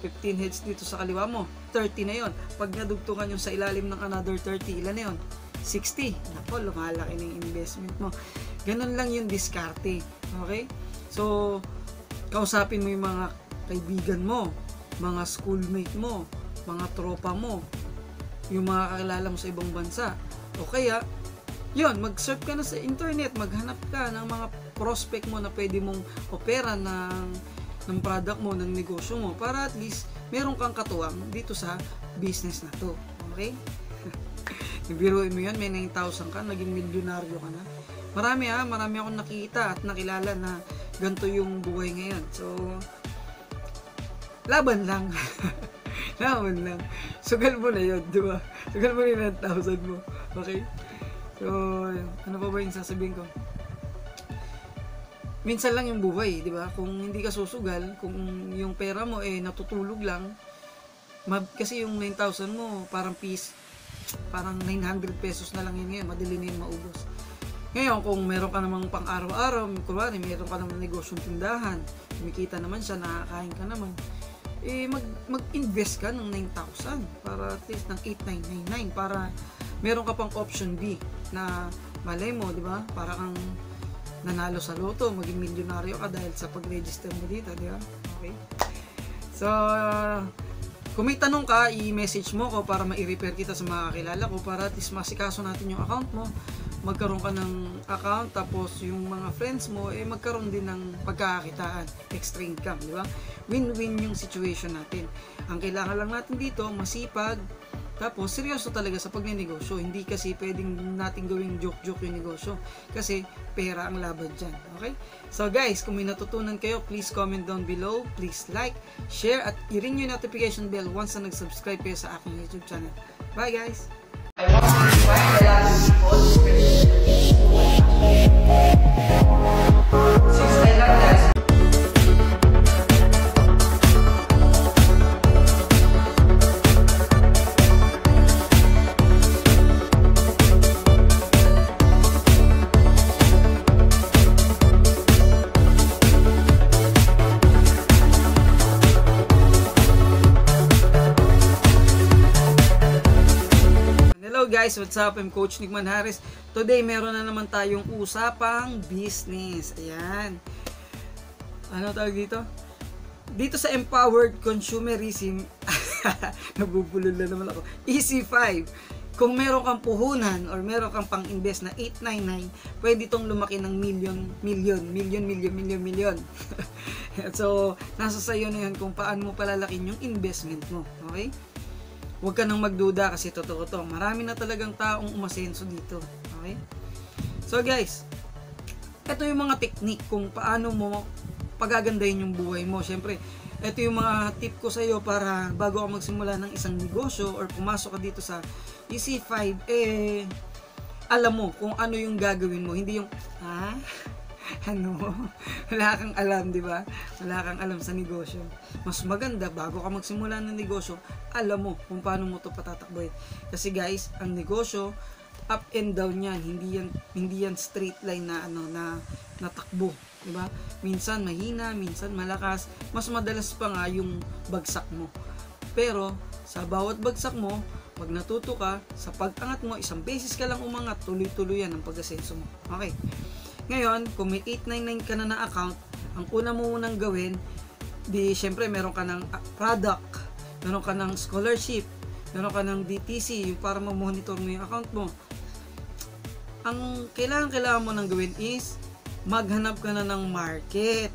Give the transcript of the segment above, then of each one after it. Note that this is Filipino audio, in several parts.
15 heads dito sa kaliwa mo, 30 na yon. Pag nadugtungan yung sa ilalim ng another 30, ilan na yon? 60. Nako, lumalaki na yung investment mo. Ganun lang yung diskarte. Okay? So, kausapin mo yung mga kaibigan mo, mga schoolmate mo, mga tropa mo, yung mga kakilala mo sa ibang bansa. O kaya, yun, mag-search ka na sa internet, maghanap ka ng mga prospect mo na pwede mong opera ng, ng product mo, ng negosyo mo, para at least meron kang katuwang dito sa business na to. Okay? Ibiruin mo yan, may 9,000 ka, naging milyonaryo ka na. Marami ha, marami akong nakita at nakilala na ganito yung buhay ngayon. So, laban lang. laban lang. Sugal mo na yun, di ba? Sugal mo na yung 9,000 mo. Okay? So, ano pa ba yung sasabihin ko? Minsan lang yung buhay, di ba? Kung hindi ka susugal, kung yung pera mo eh natutulog lang, mab- kasi yung 9,000 mo parang piece, parang 900 pesos na lang yun ngayon, madali na yun maubos. Ngayon, kung meron ka namang pang araw-araw, kunwari, meron ka namang negosyong tindahan, kumikita naman siya, nakakain ka naman, eh, mag, mag-invest ka ng 9,000 para at least ng 8,999 para meron ka pang option B na malay mo, di ba? Para kang nanalo sa loto, maging milyonaryo ka dahil sa pag-register mo dito, di ba? Okay? So, kung may tanong ka, i-message mo ko para ma-repair kita sa mga kakilala ko para at least masikaso natin yung account mo magkaroon ka ng account tapos yung mga friends mo eh magkaroon din ng pagkakakitaan extra income di ba win-win yung situation natin ang kailangan lang natin dito masipag tapos seryoso talaga sa pagnenegosyo hindi kasi pwedeng natin gawing joke-joke yung negosyo. Kasi pera ang laban dyan okay? So guys kung may natutunan kayo please comment down below. Please like share at i-ring yung notification bell once na nag-subscribe kayo sa aking youtube channel. Bye guys! I want to invite a lot guys, what's up? I'm Coach Nick Manhares. Today, meron na naman tayong usapang business. Ayan. Ano tawag dito? Dito sa Empowered Consumerism, nabubulol na naman ako. Easy 5. Kung meron kang puhunan or meron kang pang-invest na 899, pwede itong lumaki ng million, million, million, million, million, million. so, nasa sayo na yun kung paano mo palalakin yung investment mo. Okay? Huwag ka nang magduda kasi totoo to. Marami na talagang taong umasenso dito. Okay? So guys, ito yung mga technique kung paano mo pagagandahin yung buhay mo. Siyempre, ito yung mga tip ko sa iyo para bago ka magsimula ng isang negosyo or pumasok ka dito sa EC5, eh, alam mo kung ano yung gagawin mo. Hindi yung, ha? ano, wala kang alam, di ba? Wala kang alam sa negosyo. Mas maganda, bago ka magsimula ng negosyo, alam mo kung paano mo to patatakboy. Kasi guys, ang negosyo, up and down yan. Hindi yan, hindi yan straight line na, ano, na, natakbo. Di ba? Minsan mahina, minsan malakas. Mas madalas pa nga yung bagsak mo. Pero, sa bawat bagsak mo, pag natuto ka, sa pag-angat mo, isang beses ka lang umangat, tuloy-tuloy yan ang pag-asenso mo. Okay. Ngayon, kung may 899 ka na na account, ang una mo munang gawin, di syempre meron ka ng ah, product, meron ka ng scholarship, meron ka ng DTC, para ma-monitor mo yung account mo. Ang kailangan kailangan mo nang gawin is maghanap ka na ng market.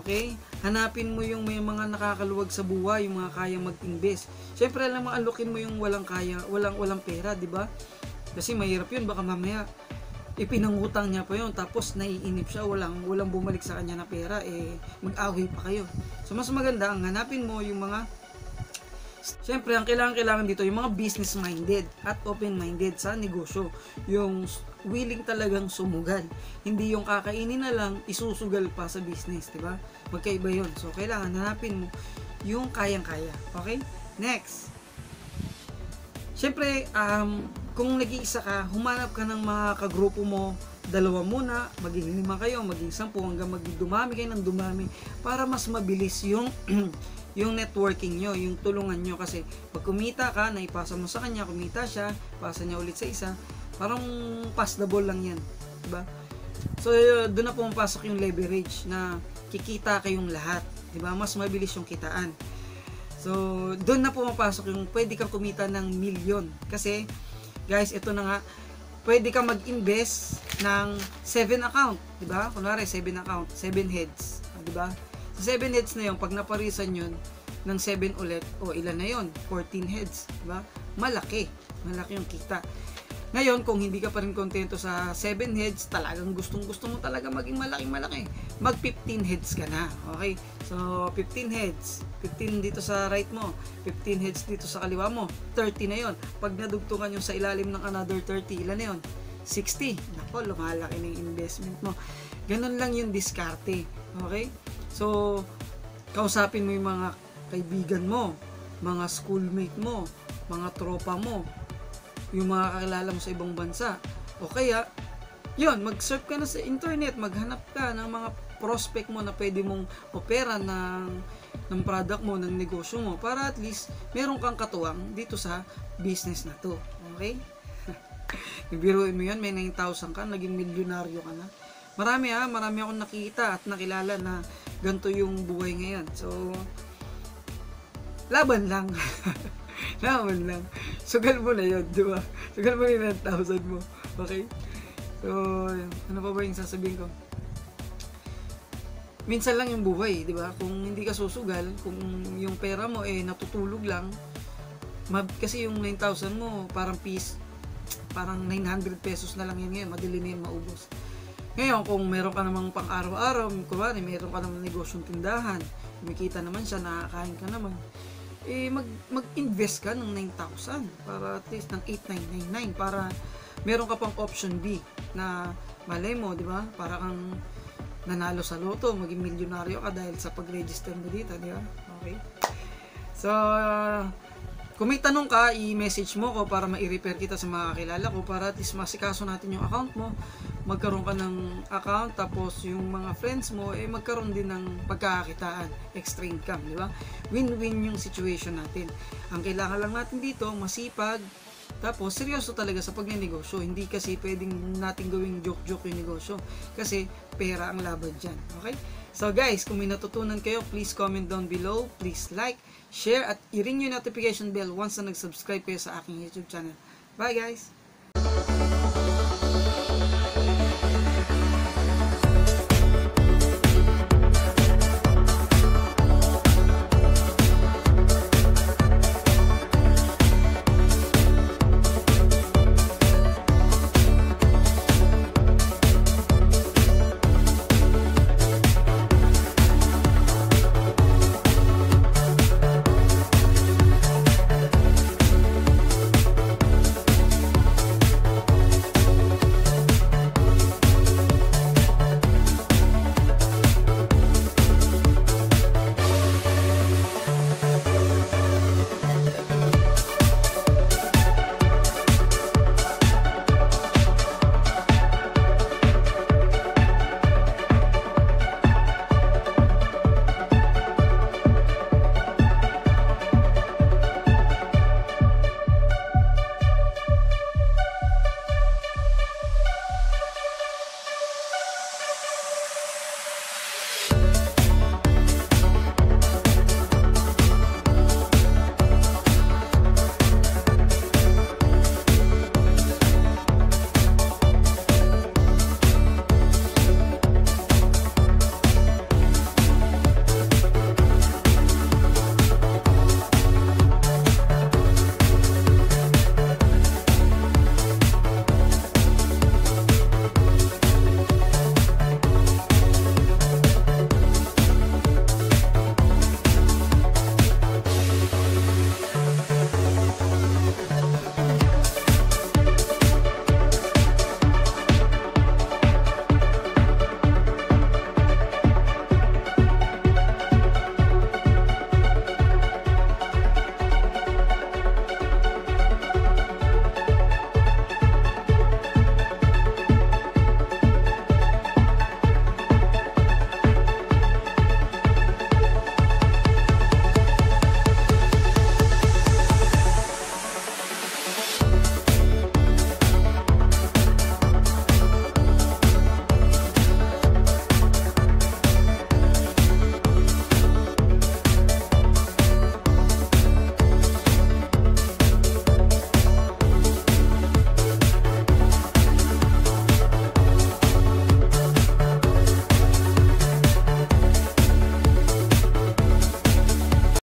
Okay? Hanapin mo yung may mga nakakaluwag sa buhay, yung mga kaya mag-invest. Syempre alam mo alukin mo yung walang kaya, walang walang pera, di ba? Kasi mahirap yun baka mamaya ipinangutang niya pa yun tapos naiinip siya walang walang bumalik sa kanya na pera eh mag-away pa kayo so mas maganda ang hanapin mo yung mga Siyempre, ang kailangan-kailangan dito, yung mga business-minded at open-minded sa negosyo. Yung willing talagang sumugal. Hindi yung kakainin na lang, isusugal pa sa business, di ba? Magkaiba yun. So, kailangan hanapin mo yung kayang-kaya. Okay? Next. Siyempre, um, kung nag-iisa ka, humanap ka ng mga kagrupo mo, dalawa muna, maging lima kayo, maging sampu, hanggang maging dumami kayo ng dumami, para mas mabilis yung yung networking nyo, yung tulungan nyo kasi pag kumita ka, naipasa mo sa kanya, kumita siya, pasa niya ulit sa isa, parang pass the ball lang yan, diba? So, doon na pumapasok yung leverage na kikita kayong lahat, diba? Mas mabilis yung kitaan. So, doon na pumapasok yung pwede kang kumita ng milyon. Kasi, guys, ito na nga, pwede kang mag-invest ng 7 account, di ba? Kunwari, 7 account, 7 heads, di ba? Sa 7 heads na yun, pag naparisan yun ng 7 ulit, o ilan na yun? 14 heads, di ba? Malaki. Malaki yung kita. Ngayon, kung hindi ka pa rin kontento sa 7 heads, talagang gustong gusto mo talaga maging malaking malaki, mag 15 heads ka na. Okay? So, 15 heads. 15 dito sa right mo. 15 heads dito sa kaliwa mo. 30 na yon. Pag nadugtungan yung sa ilalim ng another 30, ilan na yon? 60. Nako, lumalaki na yung investment mo. Ganun lang yung diskarte. Okay? So, kausapin mo yung mga kaibigan mo, mga schoolmate mo, mga tropa mo, yung mga kakilala mo sa ibang bansa. O kaya, yun, mag-search ka na sa internet, maghanap ka ng mga prospect mo na pwede mong opera ng, ng product mo, ng negosyo mo, para at least meron kang katuwang dito sa business na to. Okay? Ibiruin mo yan, may 9,000 ka, naging milyonaryo ka na. Marami ha, marami akong nakita at nakilala na ganito yung buhay ngayon. So, laban lang. laban lang. Sugal mo na yun, di ba? Sugal mo yung 9,000 mo. Okay? So, ano pa ba yung sasabihin ko? Minsan lang yung buhay, di ba? Kung hindi ka susugal, kung yung pera mo eh natutulog lang, mab kasi yung 9,000 mo parang piece, parang 900 pesos na lang yan ngayon, madali na yun maubos. Ngayon, kung meron ka namang pang araw-araw, kumari, meron ka namang negosyong tindahan, kumikita naman siya, nakakain ka naman, eh, mag, mag-invest ka ng 9,000 para at least ng 8,999 para meron ka pang option B na malay mo, di ba? Para kang nanalo sa loto, maging milyonaryo ka dahil sa pag-register mo dito, di ba? Okay. So, kung may tanong ka, i-message mo ko para ma-repair kita sa mga kakilala ko para at least masikaso natin yung account mo. Magkaroon ka ng account tapos yung mga friends mo eh magkaroon din ng pagkakakitaan, extra income, di ba? Win-win yung situation natin. Ang kailangan lang natin dito, masipag, tapos, seryoso talaga sa pagnenegosyo. Hindi kasi pwedeng natin gawing joke-joke yung negosyo. Kasi, pera ang laban dyan. Okay? So, guys, kung may natutunan kayo, please comment down below. Please like, share, at i-ring yung notification bell once na nag-subscribe kayo sa aking YouTube channel. Bye, guys!